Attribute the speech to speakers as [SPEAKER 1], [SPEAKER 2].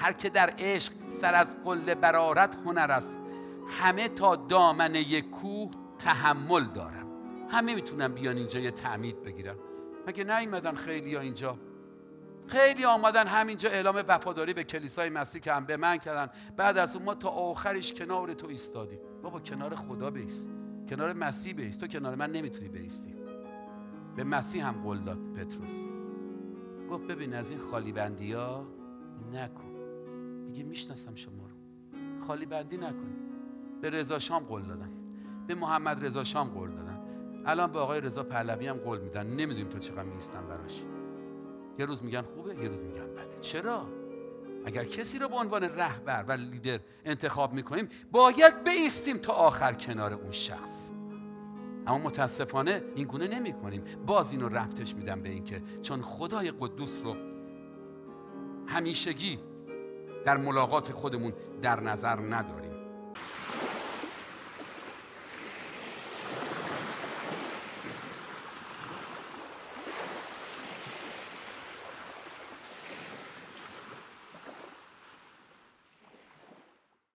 [SPEAKER 1] هر که در عشق سر از قله برارت هنر است. همه تا دامنه کوه تحمل دارن همه می‌تونن بیان اینجا یه تعمید بگیرن. مگه نیومدن خیلی ها اینجا؟ خیلی آمدن همینجا اعلام وفاداری به کلیسای مسیح که هم به من کردن. بعد از اون ما تا آخرش کنار تو ایستادیم. بابا کنار خدا بیست. کنار مسیح بیست. تو کنار من نمی‌تونی بیستی. به مسیح هم قول داد پتروس. گفت ببین از این خالی بندی ها نکن. میگه می‌شناسم شما رو. خالی بندی نکن. به رضا شام قول دادم. به محمد رضا شام قول دادم. الان به آقای رضا پهلوی هم قول میدن. نمی‌دونیم تا چقدر میستن براش. یه روز میگن خوبه یه روز میگن بده. چرا؟ اگر کسی رو به عنوان رهبر و لیدر انتخاب می‌کنیم باید بیستیم تا آخر کنار اون شخص. اما متاسفانه این گونه نمی کنیم باز اینو ربطش میدم به اینکه چون خدای قدوس رو همیشگی در ملاقات خودمون در نظر نداریم.